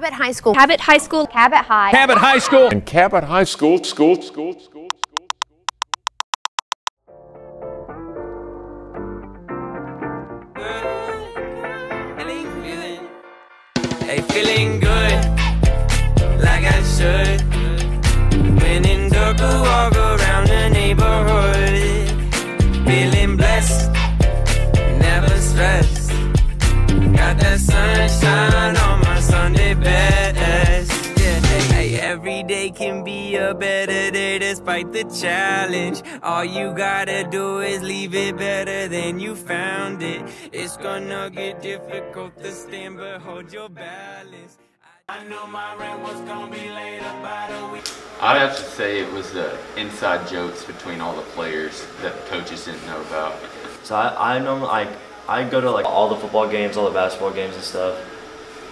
Cabot High School. Cabot High School. Cabot High. Cabot High School. And Cabot High School, school, school, school. Better day despite the challenge. All you gotta do is leave it better than you found it. It's gonna get difficult to stand, but hold your balance. I know my rent was gonna be late about a week. I'd have to say it was the inside jokes between all the players that the coaches didn't know about. So I, I normally like I go to like all the football games, all the basketball games and stuff.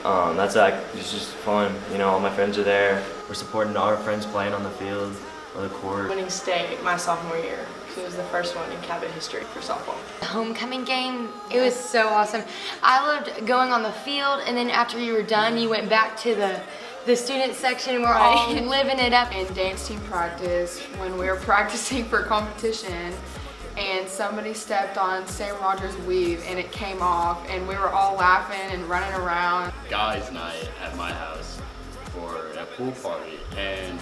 Um, that's like it's just fun. You know, all my friends are there. We're supporting all our friends playing on the field or the court. winning state my sophomore year. It was the first one in Cabot history for softball. The homecoming game. It was so awesome. I loved going on the field, and then after you were done, you went back to the the student section, and we're all Right. living it up. In dance team practice, when we were practicing for competition, and somebody stepped on Sam Rogers' weave and it came off, and we were all laughing and running around. guys' night at my house for a pool party, and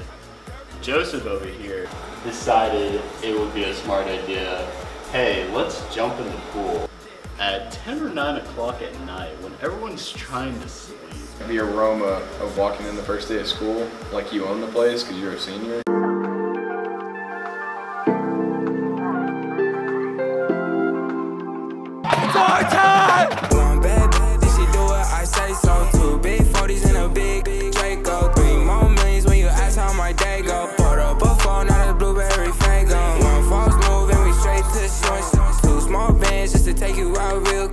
Joseph over here decided it would be a smart idea. Hey, let's jump in the pool at 10 or 9 o'clock at night when everyone's trying to sleep. The aroma of walking in the first day of school, like you own the place because you're a senior.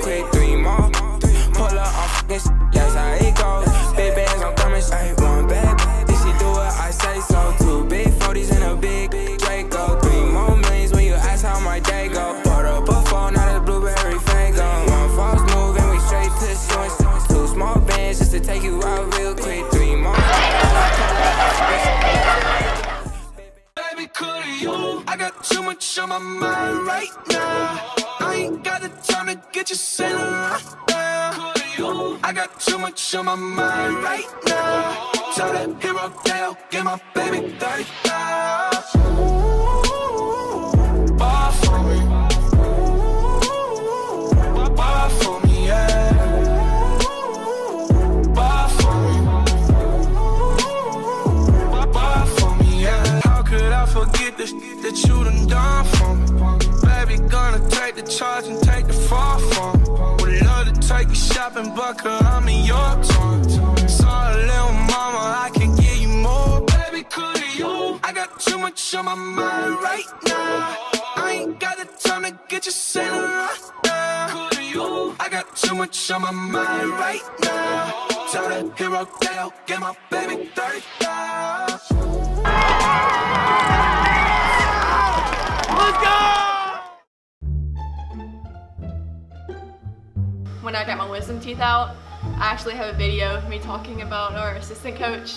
Quick. Three more, pull up, I'm fucking shit. That's how it goes. Big bands, I'm coming straight. One bad bitch, she do what I say so. Two big 40s and a big, Draco. Three more millions when you ask how my day go. Put up a phone, not a blueberry Faygo. One false move and we straight to the. Two small bands just to take you out real quick. Three more. Baby, could you? I got too much on my mind right now. I ain't got the time to get you sent. I got too much on my mind right now. Tell that hero Dale, get my baby 30 girl, I'm in your time. Sorry, little mama, I can give you more. Baby, could you? I got too much on my mind right now. I ain't got the time to get you sent around. Could you? I got too much on my mind right now. Tell that hero Dale, get my baby 30 When I got my wisdom teeth out, I actually have a video of me talking about our assistant coach.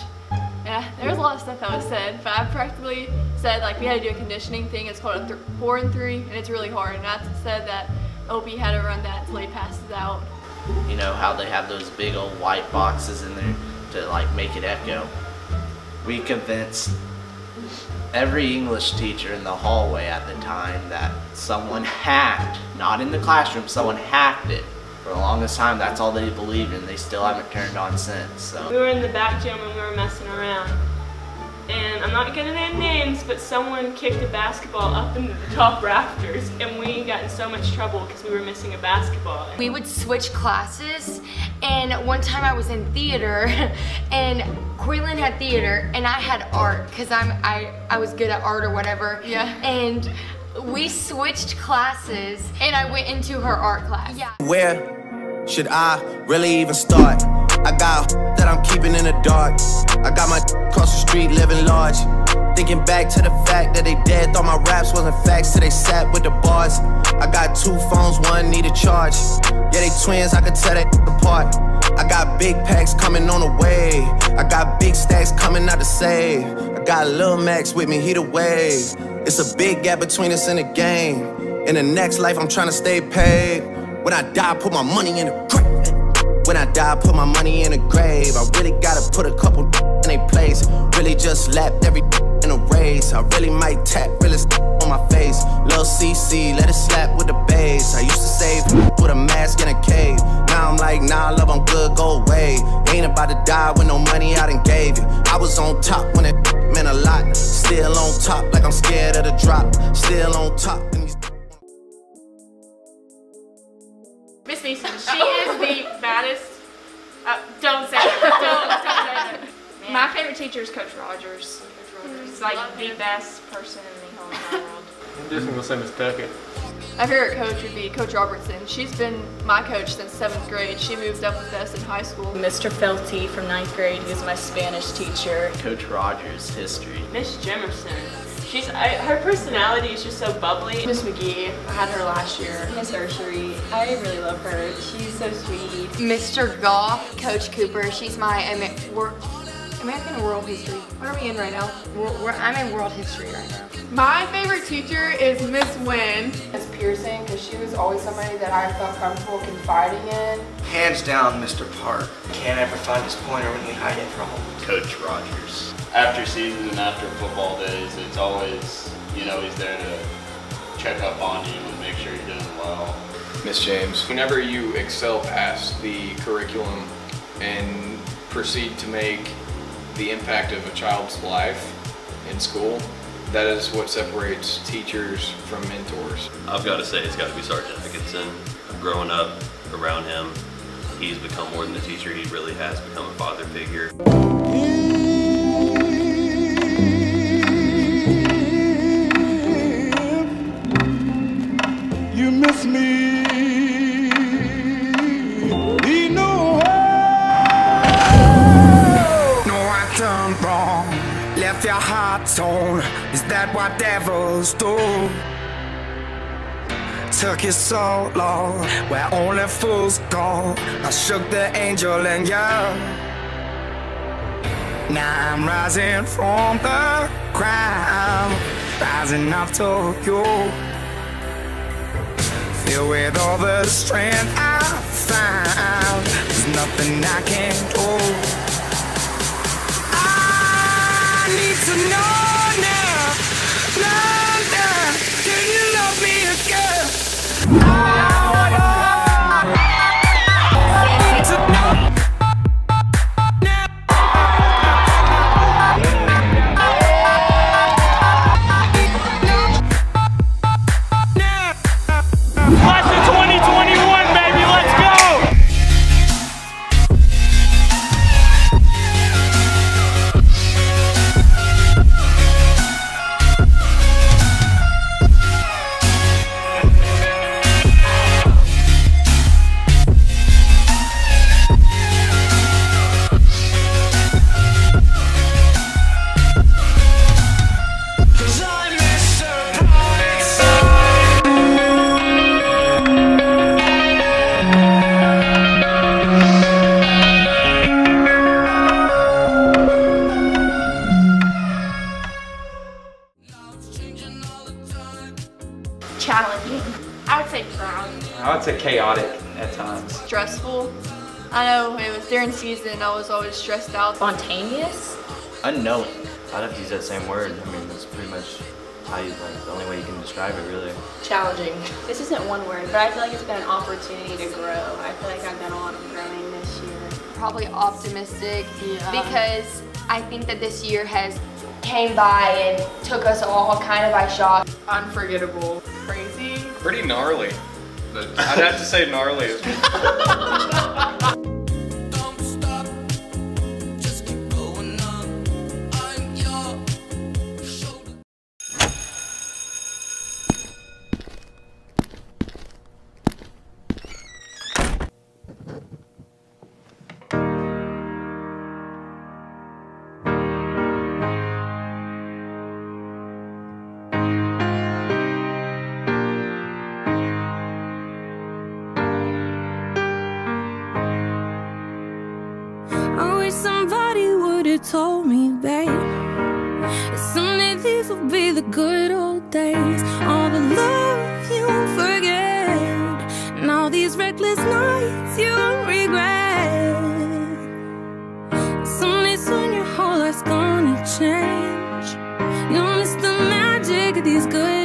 Yeah, there was a lot of stuff that was said, but I practically said like we had to do a conditioning thing. It's called a four and three, and it's really hard. And I said that Opie had to run that until he passes out. You know how they have those big old white boxes in there to like make it echo. We convinced every English teacher in the hallway at the time that someone hacked, not in the classroom, someone hacked it. For the longest time, that's all they believed in. They still haven't turned on since. So. We were in the back gym and we were messing around. And I'm not gonna name names, but someone kicked a basketball up into the top rafters and we got in so much trouble because we were missing a basketball. We would switch classes, and one time I was in theater, and Quaylen had theater, and I had art because I'm I I was good at art or whatever. Yeah. And we switched classes, and I went into her art class. Yeah. Where should I really even start? I got that I'm keeping in the dark. I got my across the street living large. Thinking back to the fact that they dead, thought my raps wasn't facts, so they sat with the bars. I got two phones, one need a charge. Yeah, they twins, I could tell that apart. I got big packs coming on the way. I got big stacks coming out to save. I got Lil Max with me, he the wave. It's a big gap between us in the game. In the next life, I'm trying to stay paid. When I die, put my money in the grave. When I die, put my money in the grave. I really gotta put a couple in a place. Really just lapped every in a race. I really might tap really on my face. Lil CC, let it slap with the bass. I used to save with a mask in a cave. Now I'm like, nah, love, I'm good, go away. Ain't about to die with no money I done gave you. I was on top when it meant a lot. Still on top, like I'm scared of the drop. Still on top. Miss Mason, she is the baddest. Uh, don't say it. Don't, don't say it. My favorite teacher is Coach Rogers. He's like the best person in the whole entire world. I'm just gonna say Miss Tuckett. My favorite coach would be Coach Robertson. She's been my coach since seventh grade. She moved up with us in high school. Mr. Felty from ninth grade, he was my Spanish teacher. Coach Rogers, history. Miss Jemerson. She's I, her personality is just so bubbly. Miss McGee, I had her last year. Miss Urshery, I really love her. She's so sweet. Mr. Goff, Coach Cooper. She's my Amer- wor- American World History. What are we in right now? We're, we're, I'm in World History right now. My favorite teacher is Miss Wynn. Miss Pearson, because she was always somebody that I felt comfortable confiding in. Hands down, Mr. Park. Can't ever find his pointer when we hide it from him. Coach Rogers. After season and after football days, it's always, you know, he's there to check up on you and make sure you're doing well. Miss James, whenever you excel past the curriculum and proceed to make the impact of a child's life in school, that is what separates teachers from mentors. I've got to say it's got to be Sergeant Atkinson. Growing up around him, he's become more than a teacher. He really has become a father figure. So long, where only fools go. I shook the angel and you. Now I'm rising from the ground, rising up to you. Filled with all the strength I found, there's nothing I can't do. I need to know I would say chaotic at times. Stressful. I know it was during season, I was always stressed out. Spontaneous? Unknowing. I'd have to use that same word. I mean, that's pretty much how you, like, the only way you can describe it, really. Challenging. This isn't one word, but I feel like it's been an opportunity to grow. I feel like I've done a lot of growing this year. Probably optimistic Yeah. because I think that this year has came by and took us all kind of by shock. Unforgettable. Crazy. Pretty gnarly. But I'd have to say gnarly told me, babe Someday these will be the good old days. All the love you forget And all these reckless nights you regret. Someday soon your whole life's gonna change You'll miss the magic of these good